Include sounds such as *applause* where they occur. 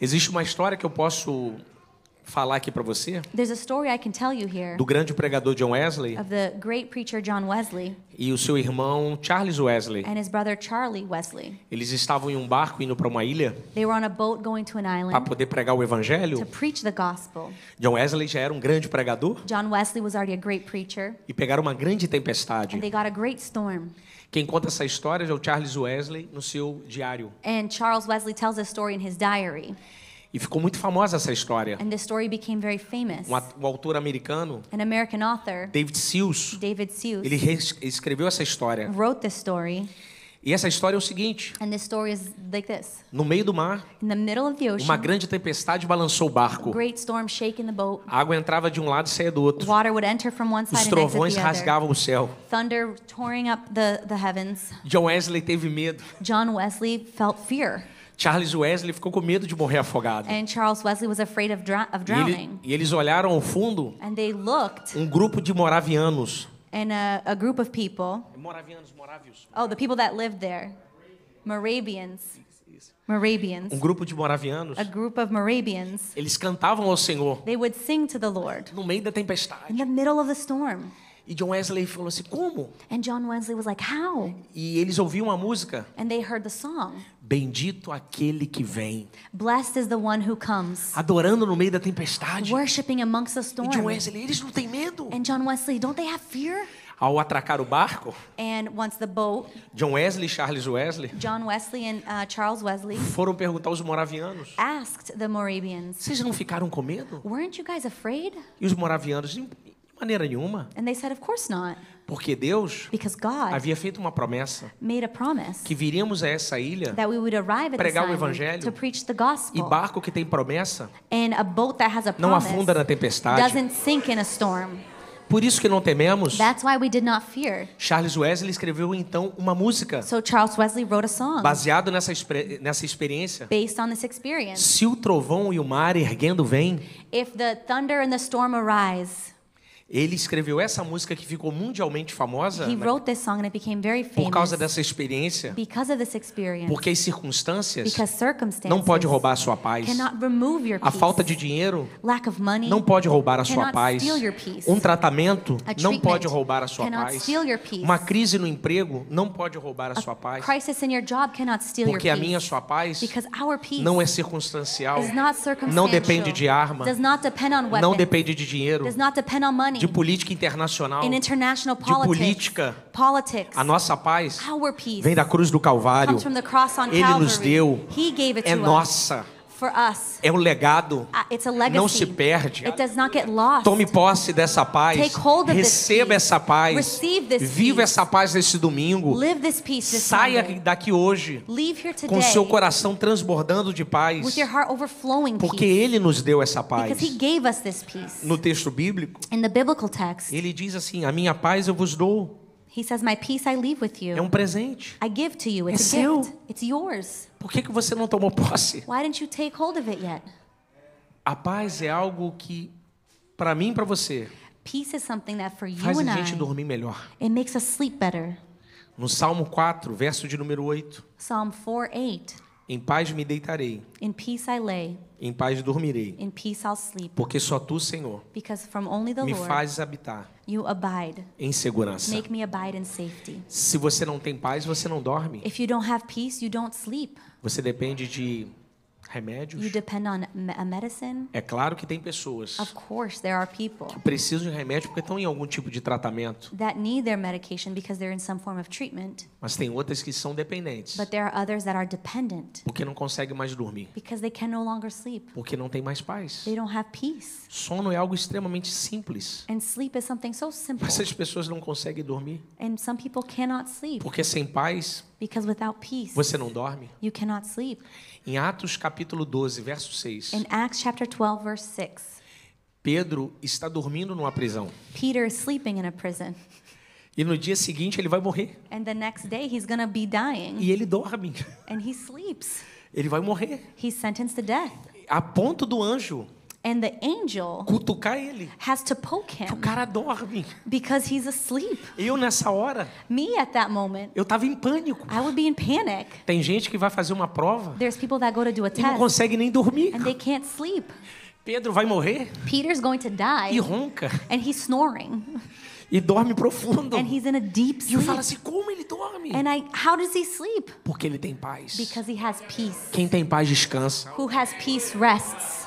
Existe uma história que eu posso falar aqui para você There's a story I can tell you here do grande pregador John Wesley of the great preacher John Wesley e o seu irmão Charles Wesley. and his brother Charlie Wesley. Eles estavam em um barco indo para uma ilha They were on a boat going to an para island poder pregar o to evangelho. preach the gospel. John Wesley já era um grande pregador John Wesley was already a great preacher, e pegaram uma grande and tempestade. they got a great storm. Quem conta essa história é o Charles Wesley no seu diário. And Charles Wesley tells this story in his diary. E ficou muito famosa essa história. And this story became very famous. Um, um autor americano, An American author, David Seals, David Seuss, ele escreveu essa história. wrote this story. E essa história é o seguinte: And this story is like this no meio do mar, In the middle of the uma ocean, grande tempestade balançou o barco. great storm shaking the boat. A água entrava de um lado e saía do outro. Water would enter from one Os trovões rasgavam o céu. Thunder the, the. John Wesley teve medo. John Wesley felt fear. Charles Wesley ficou com medo de morrer afogado. And Charles Wesley was afraid of, of E, ele- drowning. e eles olharam ao fundo And they looked, um grupo de moravianos. and a, a group of people, Moravianos, morávios. oh, the people that lived there, Moravians, Moravians, Um grupo de moravianos. a group of Moravians, Eles cantavam ao Senhor they would sing to the Lord no meio da in tempestade. the middle of the storm. E John Wesley falou assim: como? And John Wesley was like, How? E eles ouviam a música: Bendito aquele que vem. Blessed is the one who comes, Adorando no meio da tempestade. worshiping amongst the E storm. John Wesley, eles não têm medo. And John Wesley, don't they have fear? Ao atracar o barco, And once the boat, John Wesley e Charles Wesley John Wesley and uh, Charles Wesley foram perguntar aos moravianos: asked the Moravians, Vocês não ficaram com medo? Weren't you guys afraid? E os moravianos, de maneira nenhuma. And they said, Of course not, Porque Deus because God havia feito uma promessa made a promise que viríamos a essa ilha that we would arrive at this Pregar o evangelho. to preach the e barco que tem promessa And a boat that has a não afunda na tempestade. doesn't sink in a storm. Por isso que não tememos. That's why we did not fear. Charles Wesley escreveu então uma música So Charles Wesley wrote a song baseado nessa, nessa experiência. based on this experience. Se o trovão e o mar erguendo vem, If the thunder and the storm arise, ele escreveu essa música que ficou mundialmente famosa he né, wrote this song and it became very por causa famous dessa experiência, because of this experience. porque as circunstâncias Because circumstances não pode roubar a sua paz. cannot remove your A peace. falta de dinheiro Lack of money não pode roubar a sua paz. steal your peace. Um tratamento A não pode roubar a sua paz. steal your peace. Uma crise no emprego não pode roubar a sua paz. crisis in your job cannot steal Porque your a peace. minha sua paz because our peace não é circunstancial, is not circumstantial. não depende de arma, Does not depend on weapons. não depende de dinheiro, does not depend on money. De política internacional. in international de politics. política. Politics. A nossa paz Our peace vem da cruz do Calvário. Ele nos deu. É nossa. Us. For us. É um legado. It's a legacy. Não se perde. It does not get lost. Tome posse dessa paz. Take hold of this Receba essa paz. Receive this Viva peace. essa paz nesse domingo. Live this peace this Saia Sunday. daqui hoje Leave here com today seu coração transbordando de with paz, your heart overflowing porque. Ele nos deu essa paz. Because he gave us this peace. No texto bíblico, In the biblical text, ele diz assim: A minha paz eu vos dou. He says, My peace I leave with you. É um presente. I give to you. It's É a seu. gift. It's yours. Por que, que você não tomou posse? Why didn't you take hold of it yet? A paz é algo que, para mim e para você, Peace is something that for you faz a gente I, dormir melhor. it makes us sleep better. No Salmo 4, verso de número 8: Psalm 4 8. Em paz me deitarei, In peace I lay, em paz dormirei, in peace I'll sleep. porque só tu, Senhor, Because from only the me Lord fazes habitar you abide. em segurança. Make me abide in safety. Se você não tem paz, você não dorme. If you don't have peace, you don't sleep. Você depende de You remédios. depend on a medicine. É claro que tem pessoas Of course, there are people que precisam de remédio porque estão em algum tipo de tratamento, that need their medication because they're in some form of treatment. Mas tem outras que são dependentes But there are others that are dependent porque não conseguem mais dormir, because they can no longer sleep. porque não tem mais paz. They don't have peace. Sono é algo extremamente simples, And sleep is something so simple. mas as pessoas não conseguem dormir And some people cannot sleep porque sem paz because without peace, você não dorme. you cannot sleep. Em Atos capítulo 12, verso 6, In Acts chapter 12, verse 6, Pedro está dormindo numa prisão Peter is sleeping in a prison. E no dia seguinte ele vai morrer And the next day, he's to be dying. e ele dorme. *laughs* And he sleeps. Ele vai morrer He's sentenced to death. a ponto do anjo And the angel cutucar ele. has to poke O him cara dorme. because he's asleep. Eu, nessa hora, Me, at that moment, eu tava em pânico. I would be in panic. Tem gente que vai fazer uma prova There's people that go to do a e não test consegue nem dormir. and they can't sleep. Pedro vai morrer Peter's going to e die ronca. and he's snoring *laughs* E dorme profundo. and he's in a deep E eu falo sleep. assim, como ele dorme? And I, how does he sleep? Porque ele tem paz. Because he has peace. Quem tem paz descansa. Who has peace rests.